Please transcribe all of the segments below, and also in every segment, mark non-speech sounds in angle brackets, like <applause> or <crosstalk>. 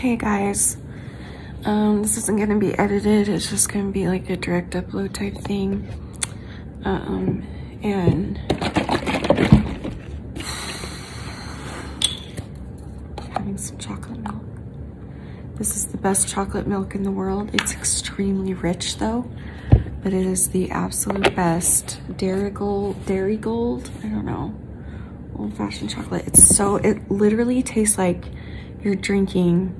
Hey guys, um, this isn't gonna be edited. It's just gonna be like a direct upload type thing. Um, and having some chocolate milk. This is the best chocolate milk in the world. It's extremely rich though, but it is the absolute best. Darigold, Dairy Gold, I don't know, old fashioned chocolate. It's so, it literally tastes like you're drinking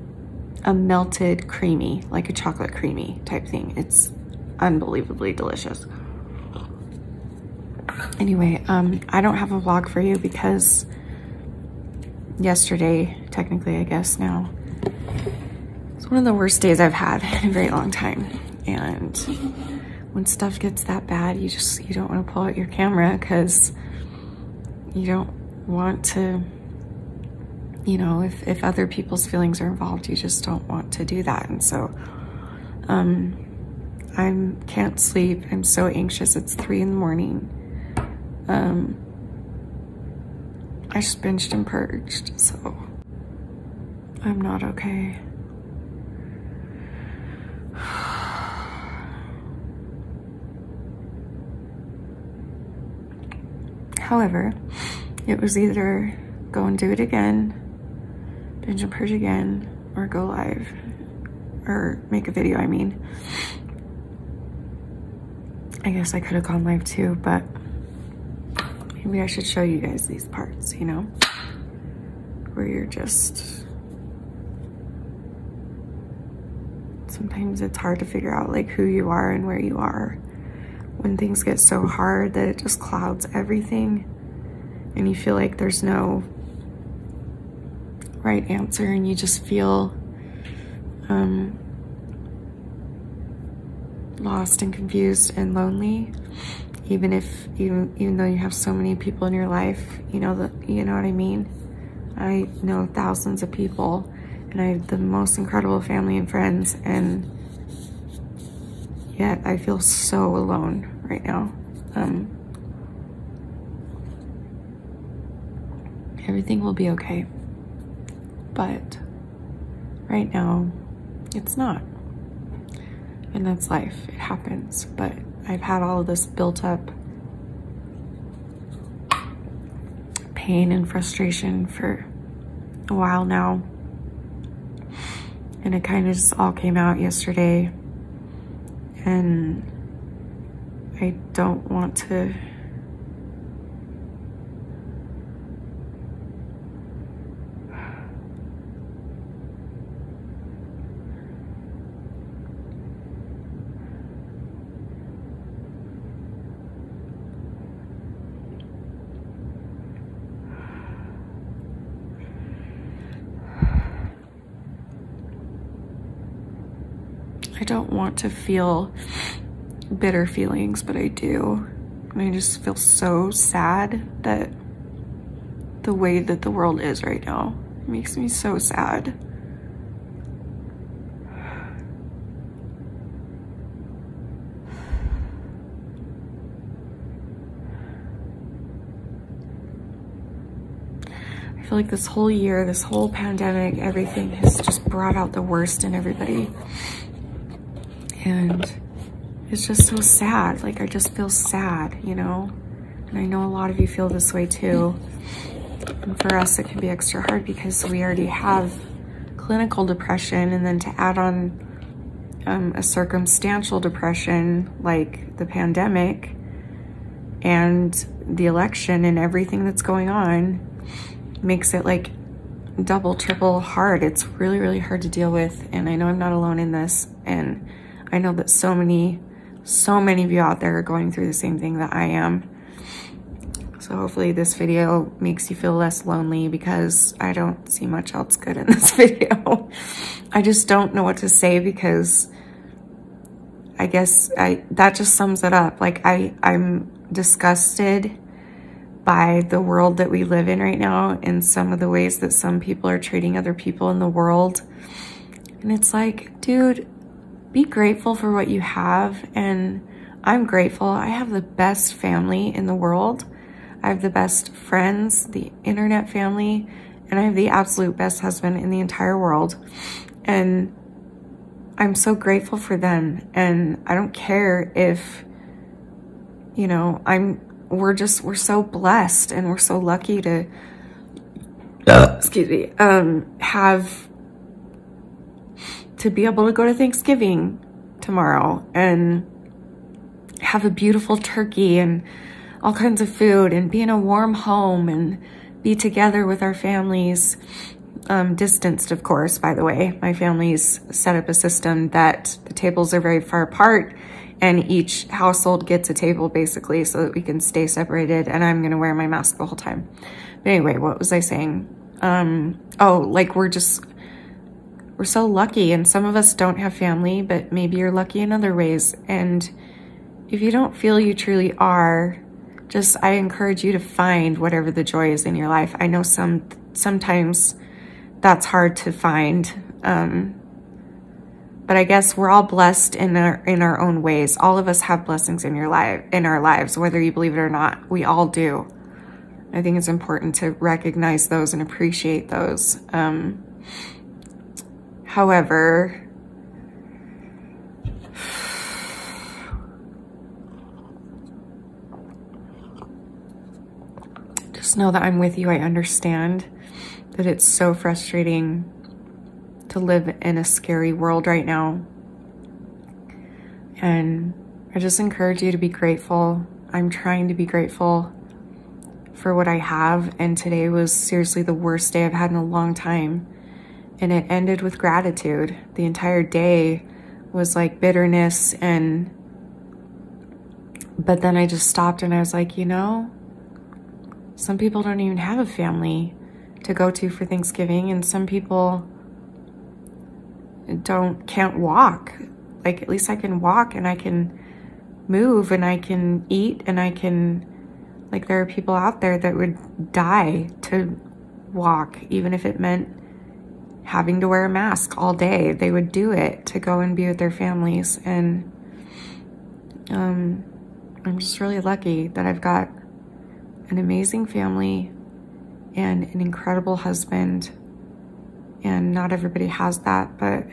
a melted creamy, like a chocolate creamy type thing. It's unbelievably delicious. Anyway, um, I don't have a vlog for you because yesterday, technically I guess now, it's one of the worst days I've had <laughs> in a very long time. And when stuff gets that bad, you just, you don't want to pull out your camera because you don't want to you know, if, if other people's feelings are involved, you just don't want to do that. And so, um, I can't sleep. I'm so anxious. It's three in the morning. Um, I just binged and purged, so I'm not okay. <sighs> However, it was either go and do it again binge and purge again or go live or make a video, I mean. I guess I could have gone live too, but maybe I should show you guys these parts, you know, where you're just, sometimes it's hard to figure out like who you are and where you are when things get so hard that it just clouds everything and you feel like there's no right answer and you just feel um, lost and confused and lonely even if even even though you have so many people in your life you know that you know what i mean? I know thousands of people and i have the most incredible family and friends and yet i feel so alone right now. Um, everything will be okay but right now it's not. And that's life, it happens. But I've had all of this built up pain and frustration for a while now. And it kind of just all came out yesterday. And I don't want to I don't want to feel bitter feelings, but I do. And I just feel so sad that the way that the world is right now makes me so sad. I feel like this whole year, this whole pandemic, everything has just brought out the worst in everybody. And it's just so sad. Like, I just feel sad, you know? And I know a lot of you feel this way too. And for us, it can be extra hard because we already have clinical depression and then to add on um, a circumstantial depression like the pandemic and the election and everything that's going on makes it like double, triple hard. It's really, really hard to deal with. And I know I'm not alone in this. And I know that so many, so many of you out there are going through the same thing that I am. So hopefully this video makes you feel less lonely because I don't see much else good in this <laughs> video. I just don't know what to say because I guess I that just sums it up. Like I, I'm disgusted by the world that we live in right now and some of the ways that some people are treating other people in the world. And it's like, dude, be grateful for what you have. And I'm grateful. I have the best family in the world. I have the best friends, the internet family, and I have the absolute best husband in the entire world. And I'm so grateful for them. And I don't care if, you know, I'm, we're just, we're so blessed and we're so lucky to, uh, excuse me, um, have, to be able to go to Thanksgiving tomorrow and have a beautiful turkey and all kinds of food and be in a warm home and be together with our families. Um, distanced, of course, by the way. My family's set up a system that the tables are very far apart and each household gets a table basically so that we can stay separated and I'm going to wear my mask the whole time. But anyway, what was I saying? Um, oh, like we're just, we're so lucky and some of us don't have family, but maybe you're lucky in other ways. And if you don't feel you truly are, just I encourage you to find whatever the joy is in your life. I know some sometimes that's hard to find. Um, but I guess we're all blessed in our in our own ways. All of us have blessings in your life in our lives, whether you believe it or not. We all do. I think it's important to recognize those and appreciate those. Um, however, just know that I'm with you. I understand that it's so frustrating to live in a scary world right now. And I just encourage you to be grateful. I'm trying to be grateful for what I have. And today was seriously the worst day I've had in a long time. And it ended with gratitude. The entire day was like bitterness and but then I just stopped and I was like, you know, some people don't even have a family to go to for Thanksgiving, and some people don't can't walk. Like at least I can walk and I can move and I can eat and I can like there are people out there that would die to walk even if it meant having to wear a mask all day. They would do it to go and be with their families and um I'm just really lucky that I've got an amazing family and an incredible husband. And not everybody has that, but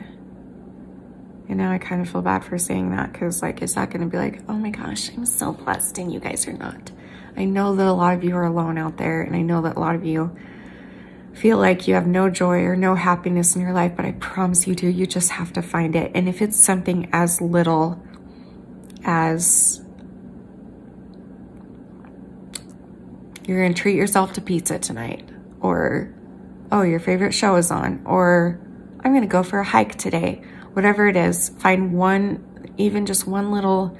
you know, I kind of feel bad for saying that because, like, is that going to be like, oh my gosh, I'm so blessed and you guys are not? I know that a lot of you are alone out there, and I know that a lot of you feel like you have no joy or no happiness in your life, but I promise you do. You just have to find it. And if it's something as little as you're going to treat yourself to pizza tonight, or oh, your favorite show is on, or I'm going to go for a hike today. Whatever it is, find one, even just one little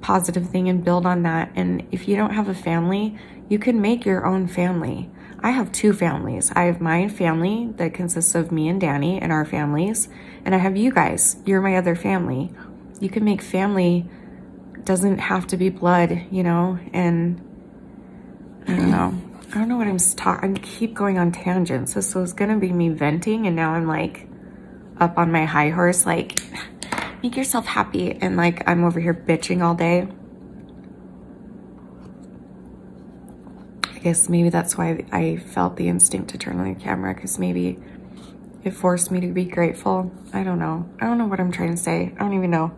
positive thing and build on that. And if you don't have a family, you can make your own family. I have two families. I have my family that consists of me and Danny and our families, and I have you guys. You're my other family. You can make family doesn't have to be blood, you know, and I don't know. I don't know what I'm talking. I keep going on tangents. This was gonna be me venting, and now I'm like up on my high horse, like <laughs> make yourself happy, and like I'm over here bitching all day. Guess maybe that's why I felt the instinct to turn on the camera, because maybe it forced me to be grateful. I don't know. I don't know what I'm trying to say. I don't even know.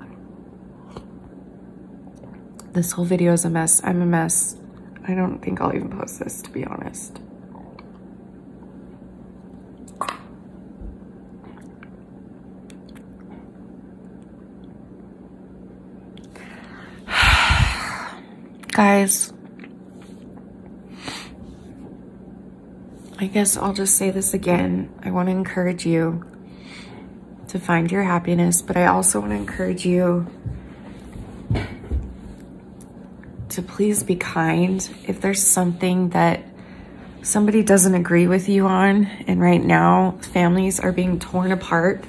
This whole video is a mess. I'm a mess. I don't think I'll even post this, to be honest. <sighs> Guys, I guess I'll just say this again. I want to encourage you to find your happiness, but I also want to encourage you to please be kind. If there's something that somebody doesn't agree with you on, and right now families are being torn apart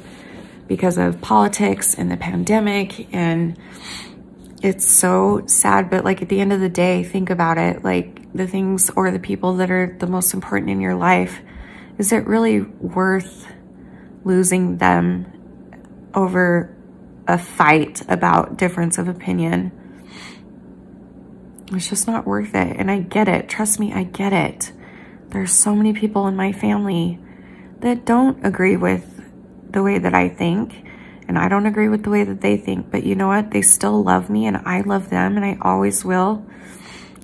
because of politics and the pandemic, and it's so sad. But like at the end of the day, think about it like the things or the people that are the most important in your life, is it really worth losing them over a fight about difference of opinion? It's just not worth it. And I get it. Trust me, I get it. There's so many people in my family that don't agree with the way that I think and I don't agree with the way that they think, but you know what? They still love me and I love them and I always will.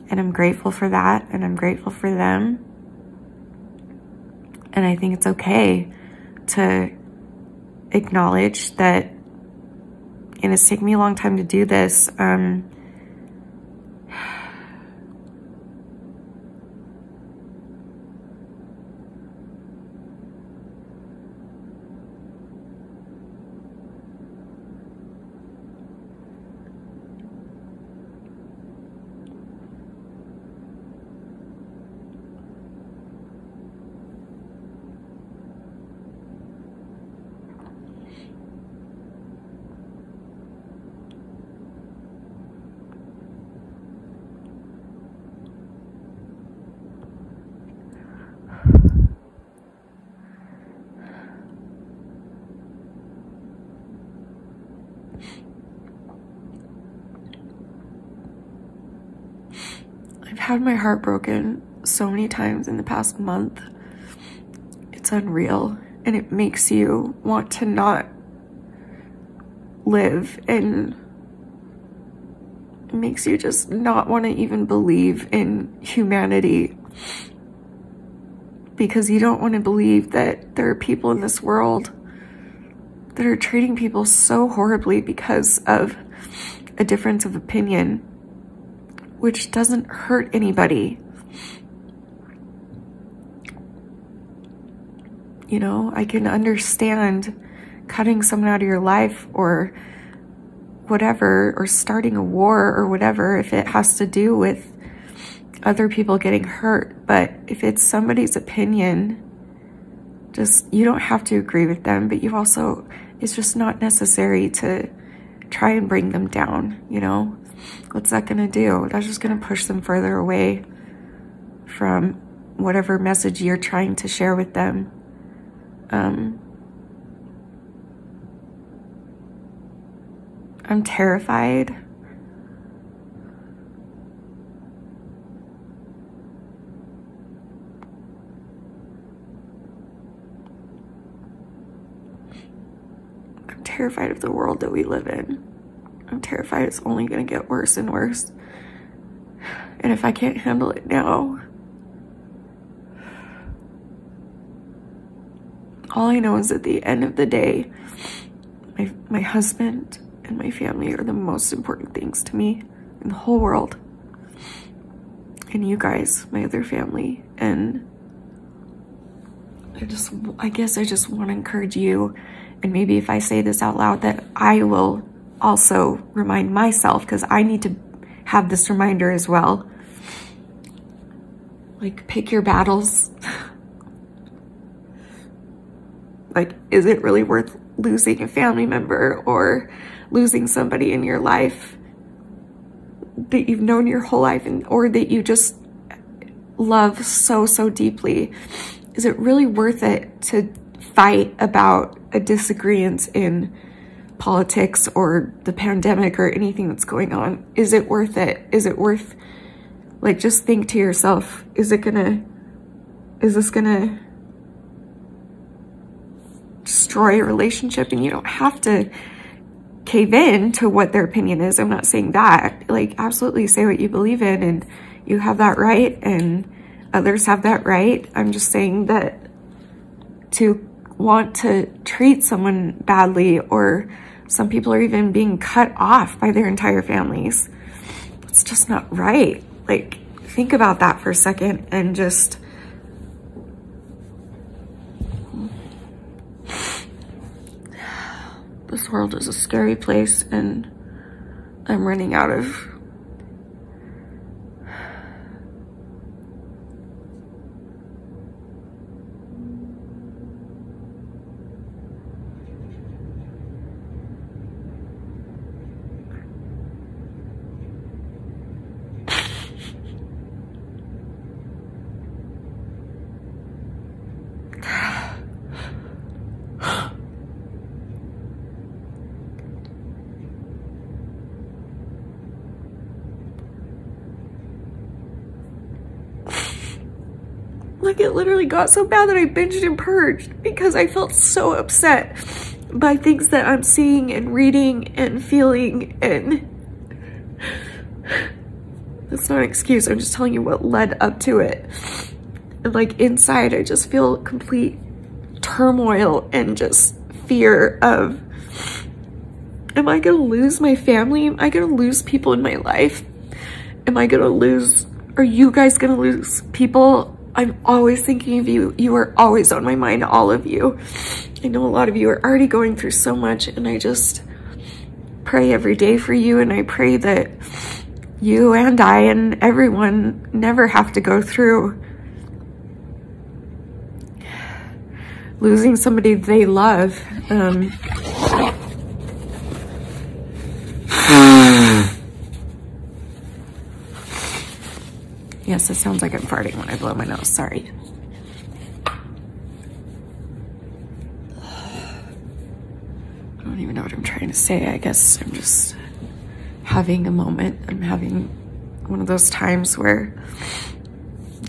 And I'm grateful for that and I'm grateful for them. And I think it's okay to acknowledge that, and it's taken me a long time to do this. Um, had my heart broken so many times in the past month. It's unreal. And it makes you want to not live and it makes you just not want to even believe in humanity because you don't want to believe that there are people in this world that are treating people so horribly because of a difference of opinion which doesn't hurt anybody. You know, I can understand cutting someone out of your life or whatever, or starting a war or whatever, if it has to do with other people getting hurt. But if it's somebody's opinion, just, you don't have to agree with them, but you also, it's just not necessary to try and bring them down, you know? What's that going to do? That's just going to push them further away from whatever message you're trying to share with them. Um, I'm terrified. I'm terrified of the world that we live in. I'm terrified it's only going to get worse and worse. And if I can't handle it now, all I know is at the end of the day, my, my husband and my family are the most important things to me in the whole world. And you guys, my other family. And I just, I guess I just want to encourage you. And maybe if I say this out loud, that I will also remind myself because I need to have this reminder as well. Like, pick your battles. <laughs> like, is it really worth losing a family member or losing somebody in your life that you've known your whole life and or that you just love so so deeply is it really worth it to fight about a disagreement in politics or the pandemic or anything that's going on. Is it worth it? Is it worth, like, just think to yourself, is it gonna, is this gonna destroy a relationship? And you don't have to cave in to what their opinion is. I'm not saying that. Like, absolutely say what you believe in and you have that right and others have that right. I'm just saying that to want to treat someone badly or some people are even being cut off by their entire families. It's just not right. Like, think about that for a second and just <sighs> this world is a scary place and I'm running out of Like it literally got so bad that I binged and purged because I felt so upset by things that I'm seeing and reading and feeling and that's not an excuse. I'm just telling you what led up to it. And like inside, I just feel complete turmoil and just fear of, am I gonna lose my family? Am I gonna lose people in my life? Am I gonna lose, are you guys gonna lose people? I'm always thinking of you. You are always on my mind, all of you. I know a lot of you are already going through so much and I just pray every day for you and I pray that you and I and everyone never have to go through losing somebody they love. Um, yes, it sounds like I'm farting when I blow my nose. Sorry. I don't even know what I'm trying to say. I guess I'm just having a moment. I'm having one of those times where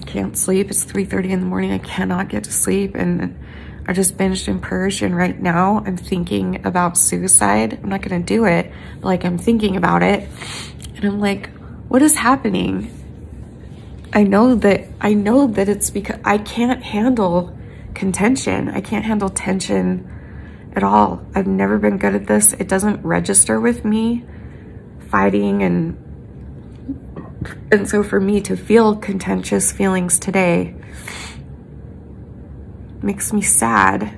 I can't sleep. It's 3.30 in the morning. I cannot get to sleep. And I just binged and purged. And right now I'm thinking about suicide. I'm not going to do it. But like I'm thinking about it. And I'm like, what is happening? I know that, I know that it's because I can't handle contention. I can't handle tension at all. I've never been good at this. It doesn't register with me fighting and and so for me to feel contentious feelings today makes me sad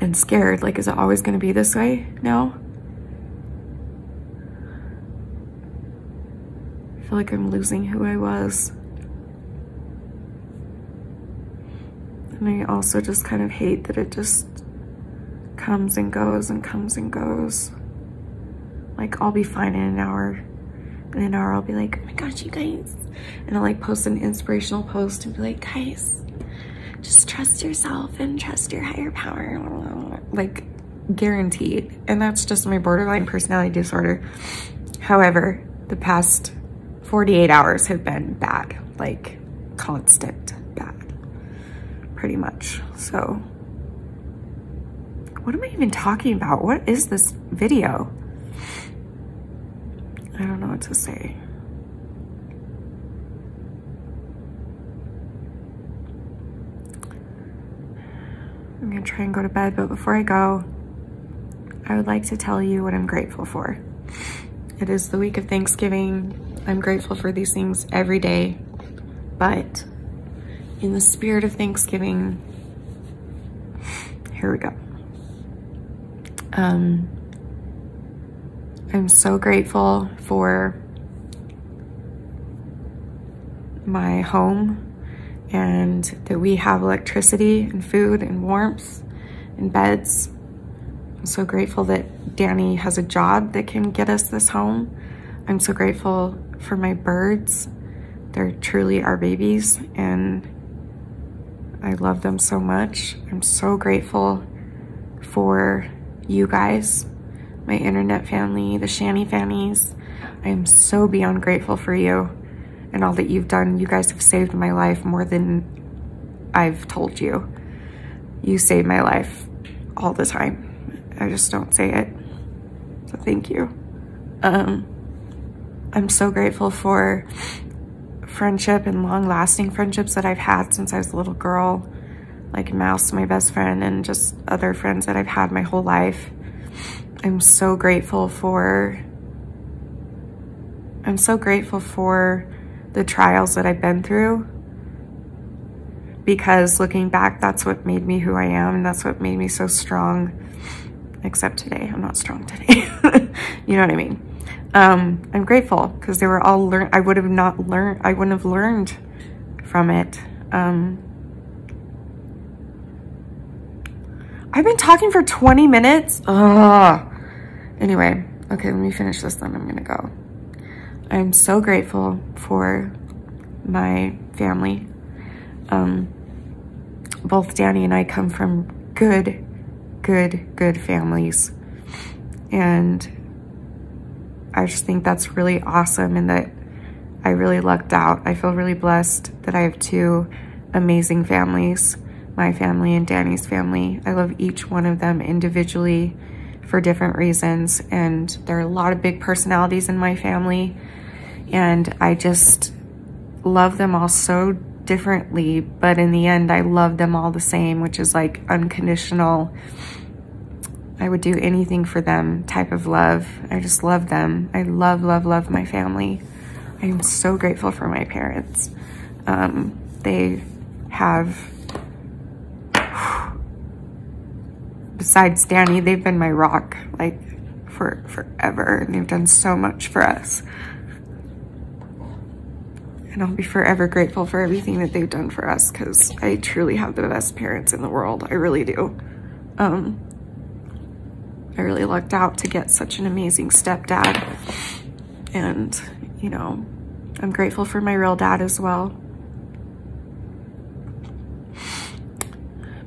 and scared like is it always going to be this way now I feel like I'm losing who I was and I also just kind of hate that it just comes and goes and comes and goes. Like I'll be fine in an hour. In an hour I'll be like, oh my gosh, you guys. And I'll like post an inspirational post and be like, guys, just trust yourself and trust your higher power. Like guaranteed. And that's just my borderline personality disorder. However, the past 48 hours have been bad, like constant bad, pretty much. So what am I even talking about? What is this video? I don't know what to say. I'm gonna try and go to bed, but before I go, I would like to tell you what I'm grateful for. It is the week of Thanksgiving. I'm grateful for these things every day, but in the spirit of Thanksgiving, here we go. Um, I'm so grateful for my home and that we have electricity and food and warmth and beds. I'm so grateful that Danny has a job that can get us this home. I'm so grateful for my birds. They're truly our babies and I love them so much. I'm so grateful for you guys, my internet family, the Shanny families. I am so beyond grateful for you and all that you've done. You guys have saved my life more than I've told you. You save my life all the time. I just don't say it. So thank you. Um, I'm so grateful for friendship and long lasting friendships that I've had since I was a little girl like Mouse, my best friend, and just other friends that I've had my whole life. I'm so grateful for, I'm so grateful for the trials that I've been through because looking back, that's what made me who I am. And that's what made me so strong, except today. I'm not strong today. <laughs> you know what I mean? Um, I'm grateful because they were all learned. I would have not learned, I wouldn't have learned from it. Um, I've been talking for 20 minutes. Ugh. Anyway, okay, let me finish this then I'm gonna go. I'm so grateful for my family. Um, both Danny and I come from good, good, good families. And I just think that's really awesome and that I really lucked out. I feel really blessed that I have two amazing families, my family and Danny's family. I love each one of them individually for different reasons. And there are a lot of big personalities in my family. And I just love them all so differently. But in the end, I love them all the same, which is like unconditional. I would do anything for them type of love. I just love them. I love, love, love my family. I am so grateful for my parents. Um, they have <sighs> besides Danny, they've been my rock like for forever and they've done so much for us. And I'll be forever grateful for everything that they've done for us because I truly have the best parents in the world. I really do. Um, I really lucked out to get such an amazing stepdad. And, you know, I'm grateful for my real dad as well.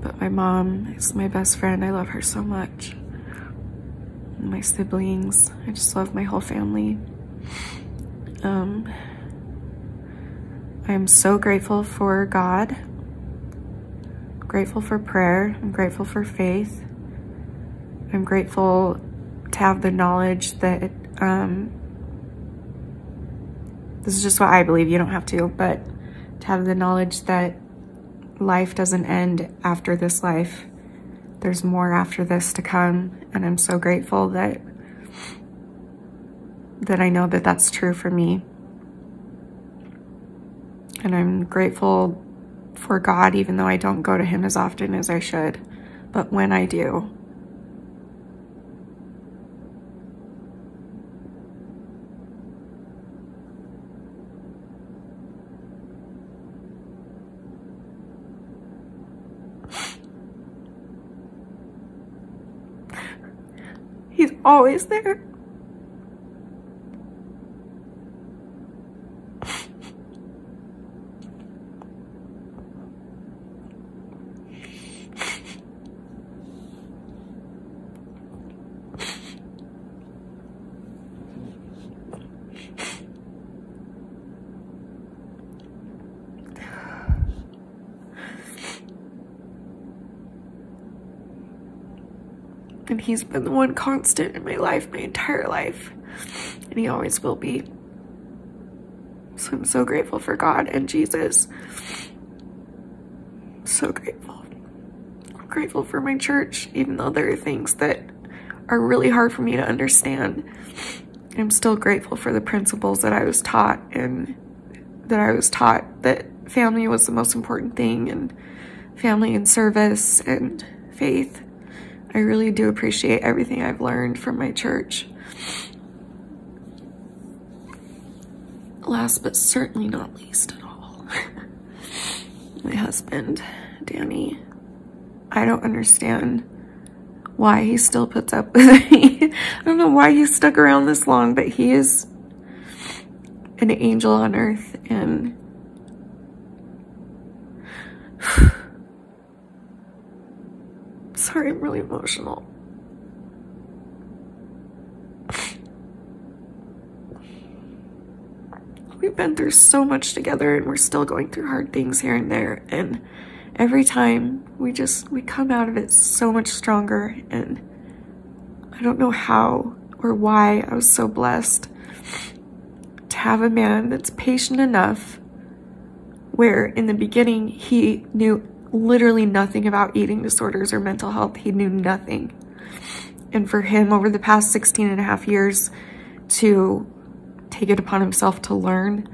But my mom is my best friend. I love her so much. my siblings. I just love my whole family. Um, I am so grateful for God. grateful for prayer. I'm grateful for faith. I'm grateful to have the knowledge that um, this is just what I believe. You don't have to, but to have the knowledge that life doesn't end after this life. There's more after this to come. And I'm so grateful that, that I know that that's true for me. And I'm grateful for God, even though I don't go to him as often as I should. But when I do, He's always there. And he's been the one constant in my life, my entire life. And he always will be. So I'm so grateful for God and Jesus. So grateful. I'm grateful for my church, even though there are things that are really hard for me to understand. I'm still grateful for the principles that I was taught and that I was taught that family was the most important thing and family and service and faith. I really do appreciate everything I've learned from my church. Last but certainly not least at all, <laughs> my husband, Danny. I don't understand why he still puts up <laughs> with me. I don't know why he stuck around this long, but he is an angel on earth and <sighs> <sighs> sorry, I'm really emotional. We've been through so much together and we're still going through hard things here and there. And every time we just, we come out of it so much stronger. And I don't know how or why I was so blessed to have a man that's patient enough where in the beginning he knew literally nothing about eating disorders or mental health. He knew nothing. And for him over the past 16 and a half years to take it upon himself to learn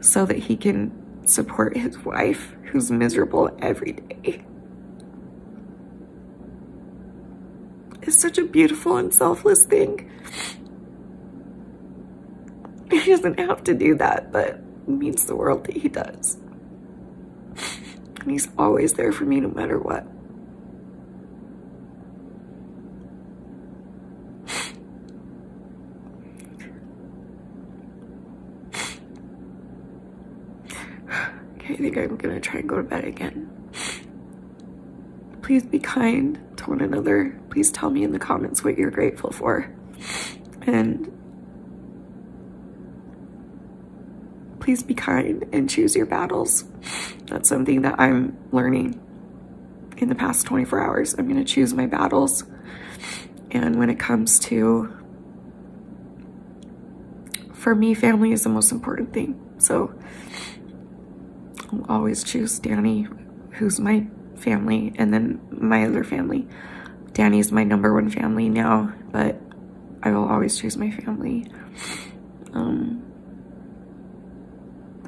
so that he can support his wife who's miserable every day. is such a beautiful and selfless thing. He doesn't have to do that, but it means the world that he does. And he's always there for me no matter what. <sighs> okay, I think I'm gonna try and go to bed again. Please be kind to one another. Please tell me in the comments what you're grateful for. And please be kind and choose your battles. That's something that I'm learning in the past 24 hours. I'm going to choose my battles. And when it comes to, for me, family is the most important thing. So I'll always choose Danny, who's my family, and then my other family. Danny's my number one family now, but I will always choose my family. Um,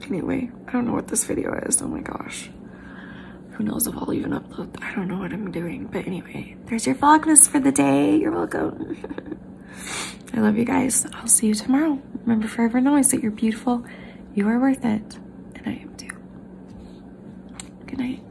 anyway, I don't know what this video is. Oh my gosh. Who knows if I'll even upload? I don't know what I'm doing. But anyway, there's your vlogmas for the day. You're welcome. <laughs> I love you guys. I'll see you tomorrow. Remember forever and always that you're beautiful. You are worth it. And I am too. Good night.